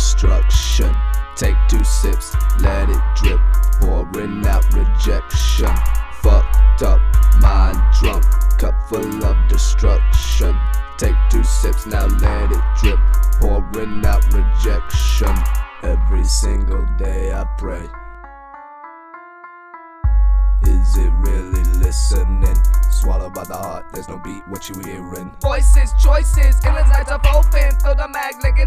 destruction. Take two sips, let it drip, pouring out rejection. Fucked up, mind drunk, cup full of destruction. Take two sips, now let it drip, pouring out rejection. Every single day I pray. Is it really listening? Swallowed by the heart, there's no beat, what you hearing? Voices, choices, endless nights of open. Fill the mag, licking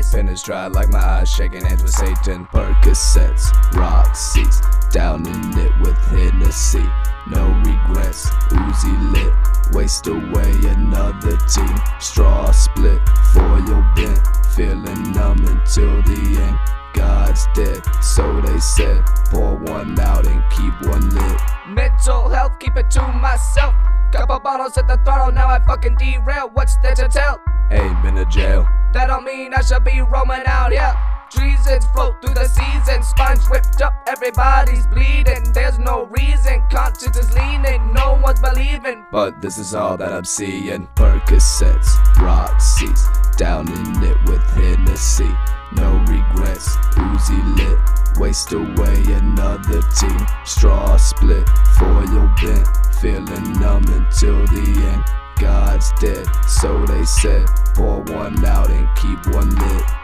changes. Pen is dry like my eyes, shaking hands with Satan. Percocets, seats, down in it with Hennessy. No regrets, Uzi lit, waste away another team. Straw split for your bent, feeling numb until the end. God's dead, so they said. Pour one out and keep one lit. Mental health, keep it to myself. Couple bottles at the throttle, now I fucking derail. What's there to tell? Ain't been to jail. That don't mean I should be roaming out, yeah. Treasons float through the seasons, spines whipped up, everybody's bleeding. There's no reason, conscience is leaning, no one's believing. But this is all that I'm seeing. Percocets, seats, down in it with Hennessy. No regrets, Uzi lit, waste away another team. Straw split for your bent, feeling numb until the end. Dead, so they said. Pour one out and keep one lit.